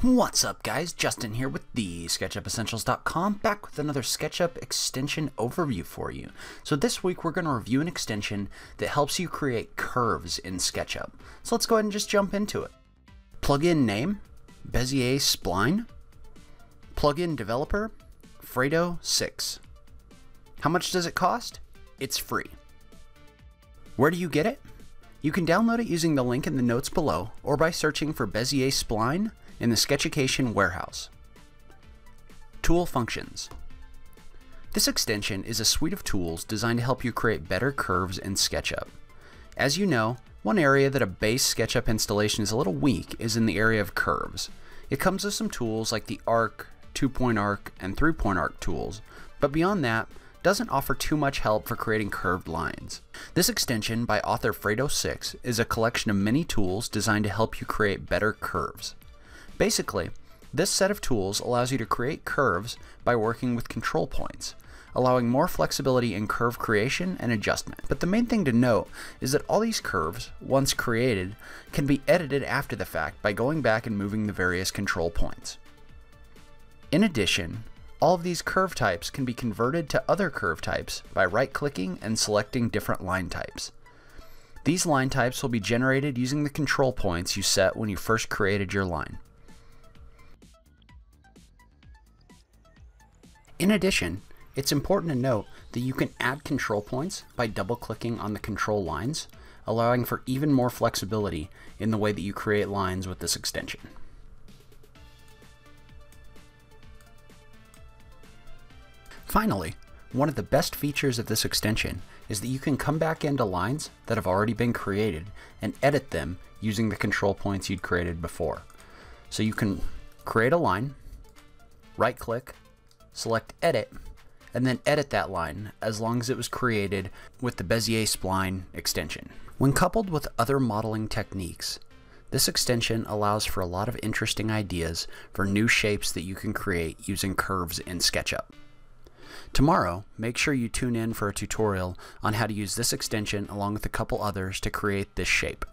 What's up guys, Justin here with the SketchUpEssentials.com back with another SketchUp extension overview for you. So this week we're going to review an extension that helps you create curves in SketchUp. So let's go ahead and just jump into it. Plugin name, Bezier Spline. Plugin developer, Fredo 6. How much does it cost? It's free. Where do you get it? You can download it using the link in the notes below or by searching for Bezier Spline in the Sketchucation warehouse. Tool functions. This extension is a suite of tools designed to help you create better curves in SketchUp. As you know, one area that a base SketchUp installation is a little weak is in the area of curves. It comes with some tools like the arc, two-point arc, and three-point arc tools, but beyond that, doesn't offer too much help for creating curved lines. This extension by author Fredo6 is a collection of many tools designed to help you create better curves. Basically, this set of tools allows you to create curves by working with control points, allowing more flexibility in curve creation and adjustment. But the main thing to note is that all these curves, once created, can be edited after the fact by going back and moving the various control points. In addition, all of these curve types can be converted to other curve types by right-clicking and selecting different line types. These line types will be generated using the control points you set when you first created your line. In addition, it's important to note that you can add control points by double clicking on the control lines, allowing for even more flexibility in the way that you create lines with this extension. Finally, one of the best features of this extension is that you can come back into lines that have already been created and edit them using the control points you'd created before. So you can create a line, right click, select Edit, and then edit that line as long as it was created with the Bezier Spline extension. When coupled with other modeling techniques, this extension allows for a lot of interesting ideas for new shapes that you can create using curves in SketchUp. Tomorrow, make sure you tune in for a tutorial on how to use this extension along with a couple others to create this shape.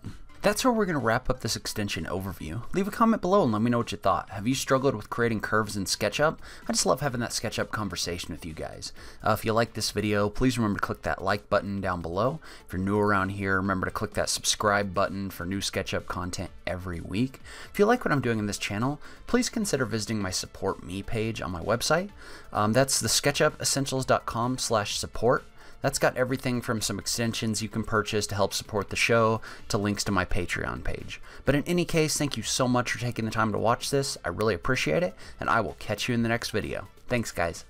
That's where we're going to wrap up this extension overview. Leave a comment below and let me know what you thought. Have you struggled with creating curves in SketchUp? I just love having that SketchUp conversation with you guys. Uh, if you like this video, please remember to click that like button down below. If you're new around here, remember to click that subscribe button for new SketchUp content every week. If you like what I'm doing in this channel, please consider visiting my support me page on my website. Um, that's the sketchupessentials.com slash support. That's got everything from some extensions you can purchase to help support the show to links to my Patreon page. But in any case, thank you so much for taking the time to watch this. I really appreciate it, and I will catch you in the next video. Thanks, guys.